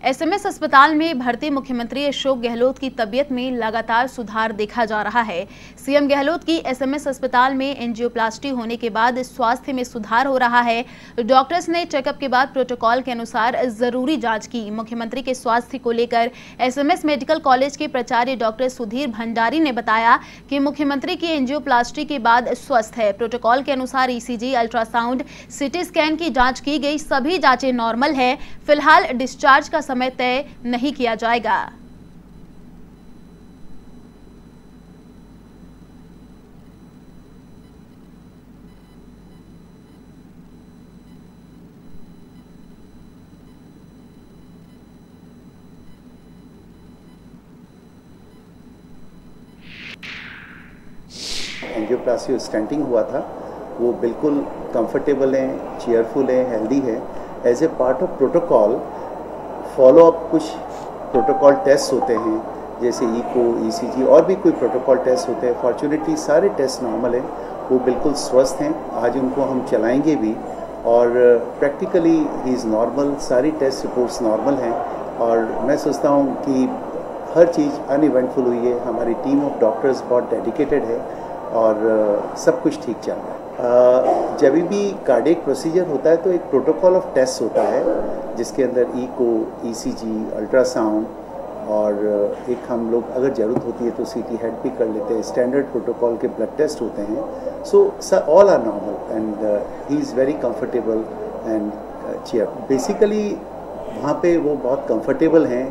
SMS अस्पताल में भर्ती मुख्यमंत्री अशोक गहलोत की तबियत में लगातार सुधार देखा जा रहा है। सीएम गहलोत की एसएमएस अस्पताल में एंजियोप्लास्टी होने के बाद स्वास्थ्य में सुधार हो रहा है। डॉक्टर्स ने चेकअप के बाद प्रोटोकॉल के अनुसार ज़रूरी जाँच की। मुख्यमंत्री के स्वास्थ्य को लेकर एसएमएस मेडिकल कॉलेज के प्राचार्य डॉक्टर सुधीर भंडारी ने बताया कि मुख्यमंत्री की एंजियोप्लास्टी के बाद स्वस्थ है। प्रोटोकॉल के अनुसार ईसीजी, अल्ट्रासाउंड, सिटी स्कैन की जाँच की गई। सभी जाँचें नॉर्मल है। फ़िलहाल डिस्चार्ज का समय तय नहीं किया जाएगा। एंजियोप्लास्टी स्टेंटिंग हुआ था। वो बिल्कुल कंफर्टेबल हैं चेयरफुल हैं हेल्दी है। As a part of protocol follow up कुछ प्रोटोकॉल टेस्ट होते हैं, जैसे ईको ईसीजी और भी कोई प्रोटोकॉल टेस्ट होते हैं। फॉर्चुनेटली सारे टेस्ट नॉर्मल हैं, वो बिल्कुल स्वस्थ हैं। आज उनको हम चलाएँगे भी और प्रैक्टिकली ही इज़ नॉर्मल सारी टेस्ट रिपोर्ट्स नॉर्मल हैं और मैं सोचता हूँ कि हर चीज़ अनइवेंटफुल हुई है। हमारी टीम ऑफ़ डॉक्टर्स बहुत डेडिकेटेड है और सब कुछ ठीक चल रहा है। जब भी कार्डिक प्रोसीजर होता है तो एक प्रोटोकॉल ऑफ़ टेस्ट होता है, जिसके अंदर ईको ईसीजी अल्ट्रासाउंड और एक हम लोग अगर ज़रूरत होती है तो सी टी हेड भी कर लेते हैं। स्टैंडर्ड प्रोटोकॉल के ब्लड टेस्ट होते हैं। So sir all are normal and he is very comfortable and chair basically वहाँ पे वो बहुत कंफर्टेबल हैं।